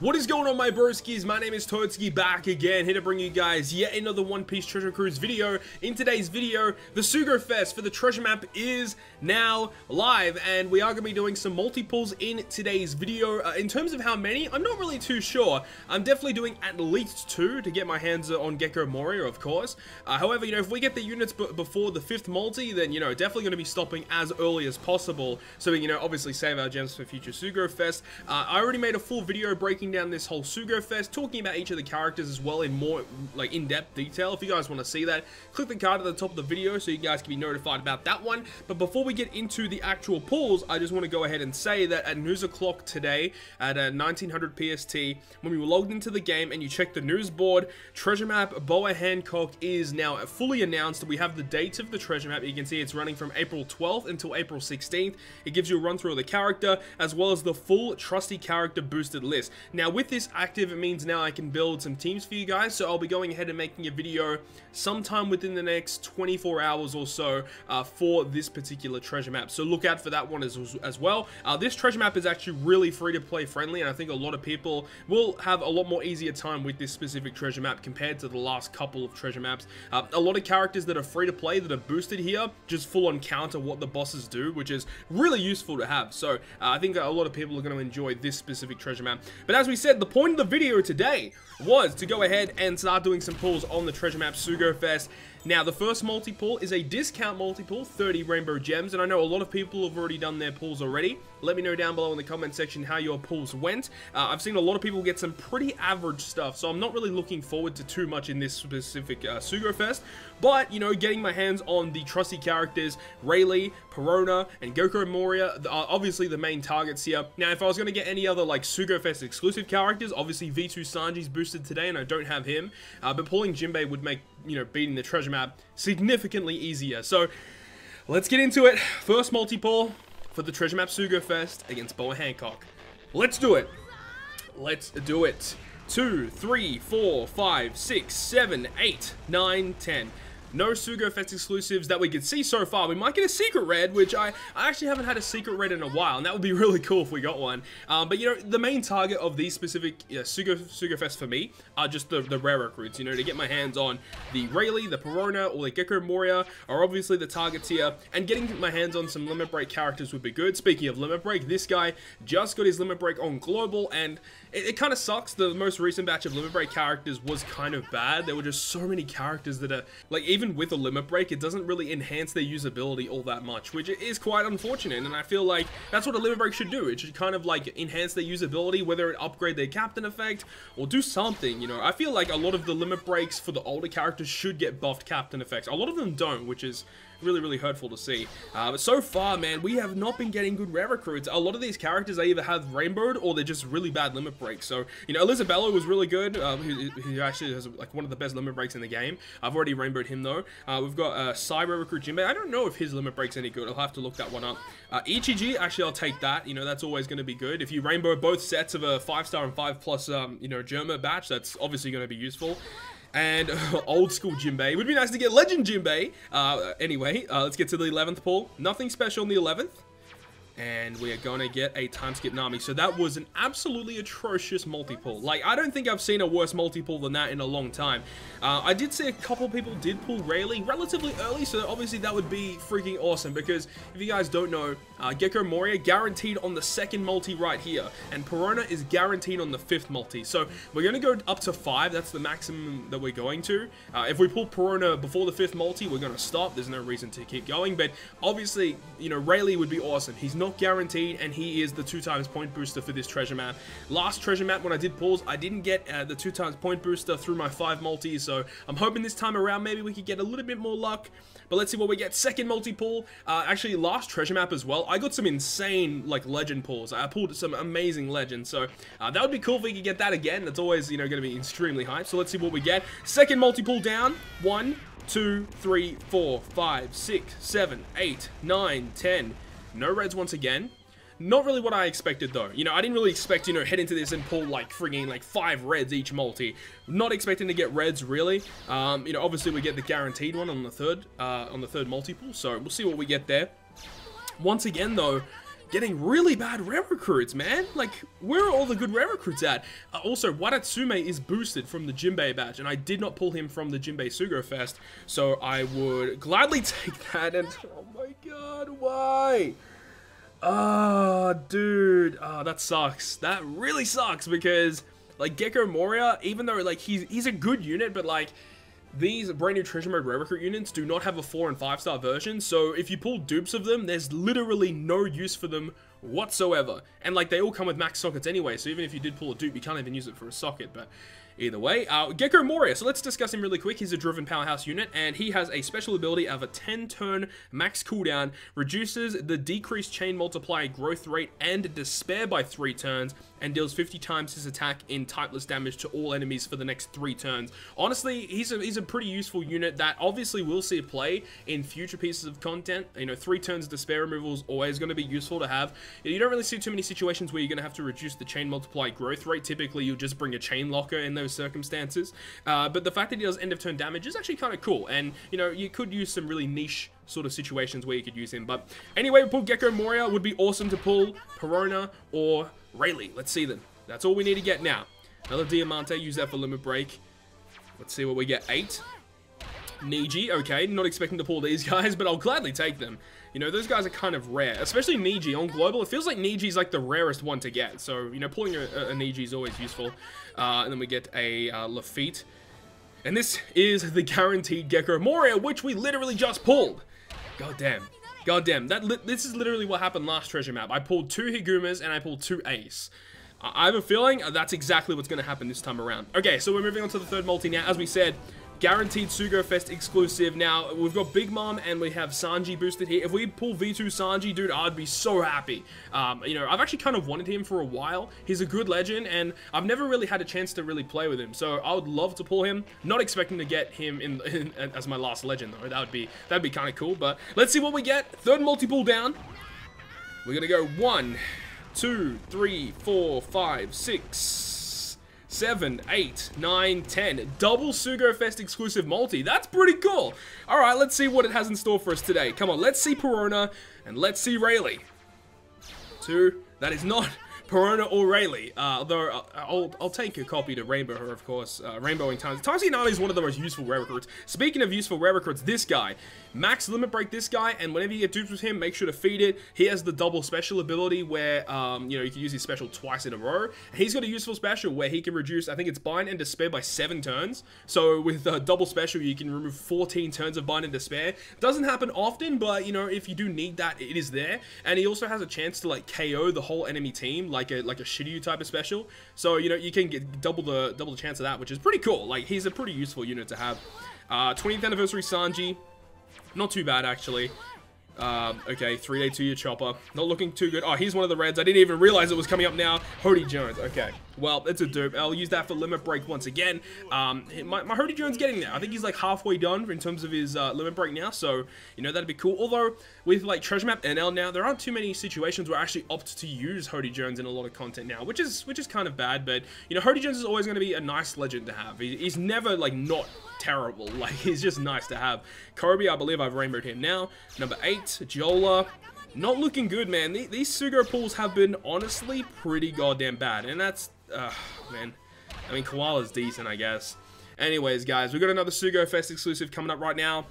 What is going on my broskies? My name is Toadskii back again, here to bring you guys yet another One Piece Treasure Cruise video. In today's video, the Sugo Fest for the treasure map is now live, and we are going to be doing some multi-pulls in today's video. Uh, in terms of how many, I'm not really too sure. I'm definitely doing at least two to get my hands on Gecko Moria, of course. Uh, however, you know, if we get the units before the fifth multi, then, you know, definitely going to be stopping as early as possible, so we, you know, obviously save our gems for future Sugo Fest. Uh, I already made a full video breaking breaking down this whole Sugo Fest, talking about each of the characters as well in more like in-depth detail. If you guys want to see that, click the card at the top of the video so you guys can be notified about that one. But before we get into the actual pulls, I just want to go ahead and say that at news o'clock today at uh, 1900 PST, when we were logged into the game and you check the news board, treasure map Boa Hancock is now fully announced. We have the dates of the treasure map. You can see it's running from April 12th until April 16th. It gives you a run through of the character as well as the full trusty character boosted list. Now with this active, it means now I can build some teams for you guys, so I'll be going ahead and making a video sometime within the next 24 hours or so uh, for this particular treasure map. So look out for that one as, as well. Uh, this treasure map is actually really free to play friendly, and I think a lot of people will have a lot more easier time with this specific treasure map compared to the last couple of treasure maps. Uh, a lot of characters that are free to play that are boosted here just full on counter what the bosses do, which is really useful to have. So uh, I think a lot of people are going to enjoy this specific treasure map. But as we said, the point of the video today was to go ahead and start doing some pulls on the Treasure Map Sugo Fest. Now, the first multi-pull is a discount multi-pull, 30 Rainbow Gems, and I know a lot of people have already done their pulls already. Let me know down below in the comment section how your pulls went. Uh, I've seen a lot of people get some pretty average stuff, so I'm not really looking forward to too much in this specific uh, Sugo Fest, but, you know, getting my hands on the trusty characters, Rayleigh, Perona, and Gecko Moria are obviously the main targets here. Now, if I was going to get any other, like, Sugo Fest exclusive characters, obviously V2 Sanji's boosted today, and I don't have him, uh, but pulling Jinbei would make, you know, beating the treasure map significantly easier. So, let's get into it. First multi-pull for the treasure map Sugo Fest against Boa Hancock. Let's do it. Let's do it. Two, three, four, five, six, seven, eight, nine, ten no Sugo Fest exclusives that we can see so far. We might get a secret red, which I, I actually haven't had a secret red in a while, and that would be really cool if we got one. Um, but, you know, the main target of these specific uh, Sugo, Sugo Fest for me are just the, the rare recruits, you know, to get my hands on the Rayleigh, the Perona, or the Gecko Moria are obviously the targets here, and getting my hands on some Limit Break characters would be good. Speaking of Limit Break, this guy just got his Limit Break on Global, and it, it kind of sucks. The most recent batch of Limit Break characters was kind of bad. There were just so many characters that are, like, even with a Limit Break, it doesn't really enhance their usability all that much, which is quite unfortunate, and I feel like that's what a Limit Break should do. It should kind of, like, enhance their usability, whether it upgrade their Captain effect, or do something, you know. I feel like a lot of the Limit Breaks for the older characters should get buffed Captain effects. A lot of them don't, which is really, really hurtful to see. Uh, but so far, man, we have not been getting good rare recruits. A lot of these characters, they either have rainbowed or they're just really bad limit breaks. So, you know, Elizabello was really good. Uh, he, actually has like one of the best limit breaks in the game. I've already rainbowed him though. Uh, we've got uh, Cyber Recruit Jinbei. I don't know if his limit break's any good. I'll have to look that one up. Uh, Ichiji, actually, I'll take that. You know, that's always going to be good. If you rainbow both sets of a 5-star and 5 plus, um, you know, Germa batch, that's obviously going to be useful and old school Jinbei. It would be nice to get Legend Jinbei. Uh, anyway, uh, let's get to the 11th pull. Nothing special in the 11th and we are to get a time skip Nami. So that was an absolutely atrocious multi-pull. Like, I don't think I've seen a worse multi-pull than that in a long time. Uh, I did see a couple people did pull Rayleigh relatively early, so obviously that would be freaking awesome, because if you guys don't know, uh, Gecko Moria guaranteed on the second multi right here, and Perona is guaranteed on the fifth multi. So we're to go up to five, that's the maximum that we're going to. Uh, if we pull Perona before the fifth multi, we're to stop, there's no reason to keep going, but obviously, you know, Rayleigh would be awesome. He's not guaranteed, and he is the two times point booster for this treasure map. Last treasure map, when I did pause, I didn't get uh, the two times point booster through my five multis, so I'm hoping this time around maybe we could get a little bit more luck. But let's see what we get. Second multi-pull. Uh, actually, last treasure map as well. I got some insane, like, legend pulls. I pulled some amazing legends. So, uh, that would be cool if we could get that again. That's always, you know, going to be extremely hype. So, let's see what we get. Second multi-pull down. One, two, three, four, five, six, seven, eight, nine, ten. No reds once again. Not really what I expected though. You know, I didn't really expect, you know, head into this and pull like frigging like five reds each multi. Not expecting to get reds really. Um, you know, obviously we get the guaranteed one on the third, uh, on the third multi-pull. So we'll see what we get there. Once again though, getting really bad rare recruits, man. Like, where are all the good rare recruits at? Uh, also, Wadatsumi is boosted from the Jinbei badge, and I did not pull him from the Jinbei Sugo Fest, so I would gladly take that, and oh my god, why? Ah, dude, ah, that sucks. That really sucks, because, like, Gecko Moria, even though, like, he's, he's a good unit, but, like, these brand new treasure mode rare recruit units do not have a 4 and 5 star version, so if you pull dupes of them, there's literally no use for them whatsoever. And like they all come with max sockets anyway, so even if you did pull a dupe, you can't even use it for a socket, but Either way, uh, Gecko Moria. So let's discuss him really quick. He's a driven powerhouse unit, and he has a special ability of a 10-turn max cooldown, reduces the decreased chain multiplier growth rate and despair by 3 turns, and deals 50 times his attack in typeless damage to all enemies for the next 3 turns. Honestly, he's a, he's a pretty useful unit that obviously will see a play in future pieces of content. You know, 3 turns despair removal is always going to be useful to have. You don't really see too many situations where you're going to have to reduce the chain multiplier growth rate. Typically, you'll just bring a chain locker in those those circumstances. Uh, but the fact that he does end of turn damage is actually kind of cool. And, you know, you could use some really niche sort of situations where you could use him. But anyway, we pull Gecko Moria. Would be awesome to pull Perona or Rayleigh. Let's see them. That's all we need to get now. Another Diamante. Use that for Limit Break. Let's see what we get. Eight. Niji, okay, not expecting to pull these guys, but I'll gladly take them. You know, those guys are kind of rare, especially Niji on Global. It feels like Niji's like the rarest one to get, so, you know, pulling a, a Niji is always useful. Uh, and then we get a uh, Lafitte. And this is the guaranteed Gecko Moria, which we literally just pulled. God damn. God damn. That this is literally what happened last treasure map. I pulled two Higumas and I pulled two Ace. I have a feeling that's exactly what's going to happen this time around. Okay, so we're moving on to the third multi now. As we said, Guaranteed Sugo Fest exclusive. Now, we've got Big Mom and we have Sanji boosted here. If we pull V2 Sanji, dude, I'd be so happy. Um, you know, I've actually kind of wanted him for a while. He's a good legend, and I've never really had a chance to really play with him. So I would love to pull him. Not expecting to get him in, in as my last legend, though. That would be that'd be kind of cool. But let's see what we get. Third multi-pull down. We're going to go one, two, three, four, five, six, seven, eight, nine, ten. Double Sugo Fest exclusive multi. That's pretty cool. All right, let's see what it has in store for us today. Come on, let's see Perona and let's see Rayleigh. Two. That is not Perona or Rayleigh. Uh, although uh, I'll, I'll take a copy to Rainbow her, of course. Uh, Rainbowing Times. Tazi Nami is one of the most useful rare recruits. Speaking of useful rare recruits, this guy. Max limit break this guy, and whenever you get dupes with him, make sure to feed it. He has the double special ability where, um, you know, you can use his special twice in a row. He's got a useful special where he can reduce, I think it's Bind and Despair by 7 turns. So with a double special, you can remove 14 turns of Bind and Despair. Doesn't happen often, but, you know, if you do need that, it is there. And he also has a chance to, like, KO the whole enemy team, like a like a Shiryu type of special. So, you know, you can get double the double the chance of that, which is pretty cool. Like, he's a pretty useful unit to have. Uh, 20th anniversary Sanji. Not too bad, actually. Um, okay, 3 day 2 year chopper. Not looking too good. Oh, he's one of the reds. I didn't even realize it was coming up now. Hody Jones. Okay. Well, it's a dupe. I'll use that for limit break once again. Um, my, my Hody Jones getting there. I think he's like halfway done in terms of his uh, limit break now. So, you know, that'd be cool. Although, with like Treasure Map NL now, there aren't too many situations where I actually opt to use Hody Jones in a lot of content now, which is which is kind of bad. But, you know, Hody Jones is always going to be a nice legend to have. He, he's never like not terrible. Like, he's just nice to have. Kobe, I believe I've rainbowed him now. Number 8, Jora. Not looking good, man. These Sugo pulls have been honestly pretty goddamn bad. And that's, uh, man. I mean, Koala's decent, I guess. Anyways, guys, we got another Sugo Fest exclusive coming up right now.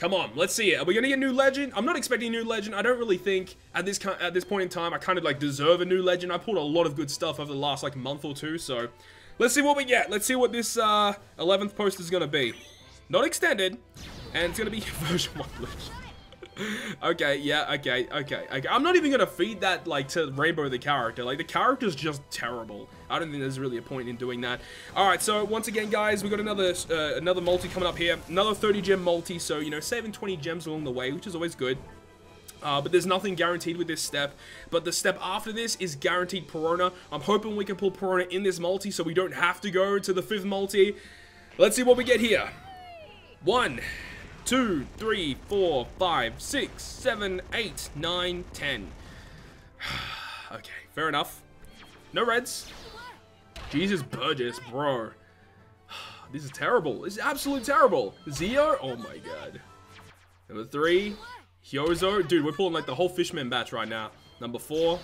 Come on, let's see it. Are we gonna get a new legend? I'm not expecting a new legend. I don't really think at this at this point in time I kind of like deserve a new legend. I pulled a lot of good stuff over the last like month or two, so Let's see what we get. Let's see what this uh, 11th post is going to be. Not extended, and it's going to be version 1 okay, yeah, okay, okay, okay. I'm not even gonna feed that, like, to Rainbow the character. Like, the character's just terrible. I don't think there's really a point in doing that. Alright, so, once again, guys, we got another, uh, another multi coming up here. Another 30 gem multi, so, you know, saving 20 gems along the way, which is always good. Uh, but there's nothing guaranteed with this step. But the step after this is guaranteed Perona. I'm hoping we can pull Perona in this multi so we don't have to go to the fifth multi. Let's see what we get here. One, two, three, four, five, six, seven, eight, nine, ten. okay, fair enough. No reds. Jesus Burgess, bro. This is terrible. This is absolutely terrible. Zeo? Oh my god. Number three, Hyozo? Dude, we're pulling like the whole Fishman batch right now. Number four,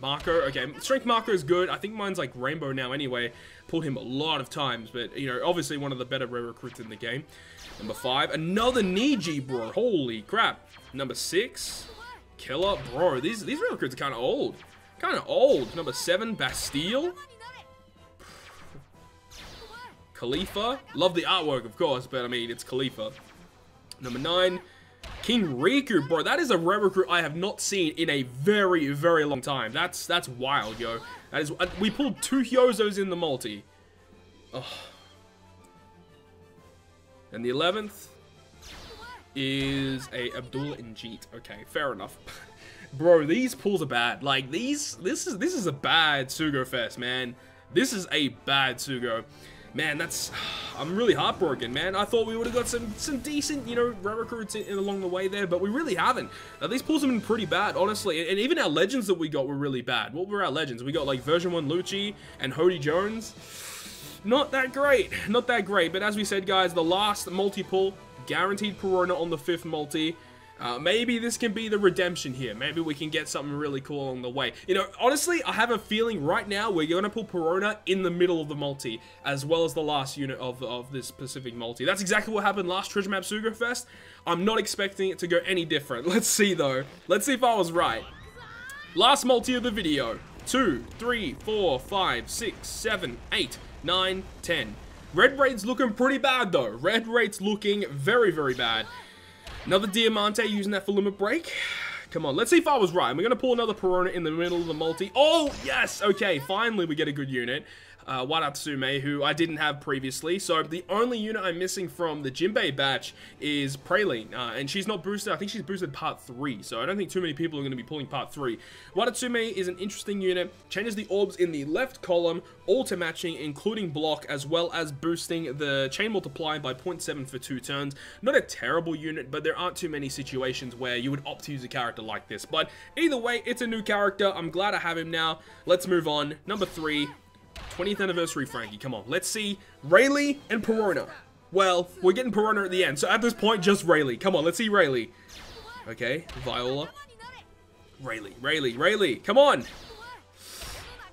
Marco. Okay, Strength Marco is good. I think mine's like Rainbow now anyway. Pulled him a lot of times, but, you know, obviously one of the better rare recruits in the game. Number five, another Niji, bro. Holy crap. Number six, Killer. Bro, these, these rare recruits are kind of old. Kind of old. Number seven, Bastille. Kalifa. Love the artwork, of course, but I mean, it's Kalifa. Number nine, King Riku, bro. That is a rare recruit I have not seen in a very, very long time. That's that's wild, yo. That is. Uh, we pulled two Hyozos in the multi. And the 11th is a Abdullah and Jeet. Okay, fair enough. Bro, these pulls are bad. Like these, this is this is a bad Sugo Fest, man. This is a bad Sugo. Man, that's... I'm really heartbroken, man. I thought we would have got some some decent, you know, recruits in, along the way there, but we really haven't. Now, these pulls have been pretty bad, honestly. And, even our legends that we got were really bad. What were our legends? We got, like, version 1 Lucci and Hody Jones. Not that great. Not that great. But as we said, guys, the last multi-pull, guaranteed Perona on the fifth multi. Uh, maybe this can be the redemption here. Maybe we can get something really cool along the way. You know, honestly, I have a feeling right now we're going to pull Perona in the middle of the multi, as well as the last unit of, of this specific multi. That's exactly what happened last Treasure Map Sugo Fest. I'm not expecting it to go any different. Let's see, though. Let's see if I was right. Last multi of the video. 2, 3, 4, 5, 6, 7, 8, 9, 10. Red rate's looking pretty bad, though. Red rate's looking very, very bad. Another Diamante using that for limit break. Come on, let's see if I was right. We're going to pull another Perona in the middle of the multi. Oh, yes! Okay, finally we get a good unit uh, Wadatsumi, who I didn't have previously. So the only unit I'm missing from the Jinbei batch is Praline, uh, and she's not boosted. I think she's boosted part 3, so I don't think too many people are going to be pulling part 3. Wadatsumi is an interesting unit, changes the orbs in the left column, all to matching, including block, as well as boosting the chain multiplier by 0.7 for 2 turns. Not a terrible unit, but there aren't too many situations where you would opt to use a character like this. But either way, it's a new character. I'm glad I have him now. Let's move on. Number 3, 20th anniversary Franky, come on. Let's see Rayleigh and Perona. Well, we're getting Perona at the end, so at this point, just Rayleigh. Come on, let's see Rayleigh. Okay, Viola. Rayleigh, Rayleigh, Rayleigh, come on!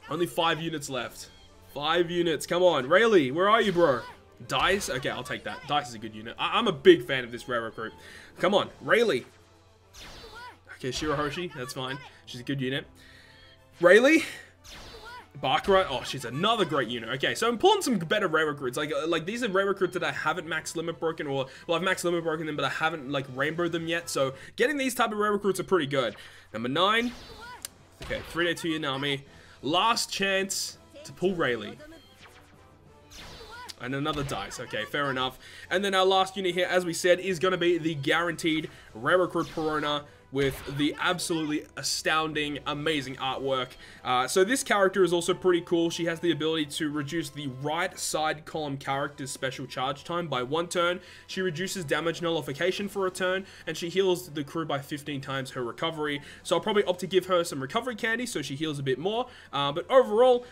Only five units left. Five units, come on. Rayleigh, where are you, bro? Dice? Okay, I'll take that. Dice is a good unit. I am a big fan of this rare recruit. Come on, Rayleigh. Okay, Shirahoshi, that's fine. She's a good unit. Rayleigh, Baccarat, oh, she's another great unit. Okay, so I'm pulling some better rare recruits. Like, uh, like these are rare recruits that I haven't max limit broken, or, well, I've max limit broken them, but I haven't, like, rainbowed them yet. So, getting these type of rare recruits are pretty good. Number nine. Okay, 3-day 2 Yanami. Last chance to pull Rayleigh. And another dice. Okay, fair enough. And then our last unit here, as we said, is going to be the guaranteed rare recruit Perona with the absolutely astounding, amazing artwork. Uh, so this character is also pretty cool. She has the ability to reduce the right side column character's special charge time by one turn. She reduces damage nullification for a turn, and she heals the crew by 15 times her recovery. So I'll probably opt to give her some recovery candy so she heals a bit more. Uh, but overall,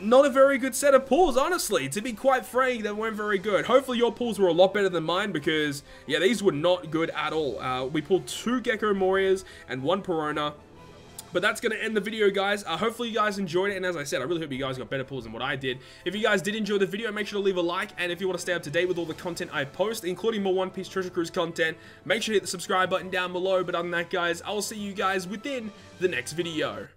not a very good set of pulls, honestly. To be quite frank, they weren't very good. Hopefully your pulls were a lot better than mine because, yeah, these were not good at all. Uh, we pulled two Gecko Morias and one Perona. But that's going to end the video, guys. Uh, hopefully you guys enjoyed it. And as I said, I really hope you guys got better pulls than what I did. If you guys did enjoy the video, make sure to leave a like. And if you want to stay up to date with all the content I post, including more One Piece Treasure Cruise content, make sure to hit the subscribe button down below. But other than that, guys, I will see you guys within the next video.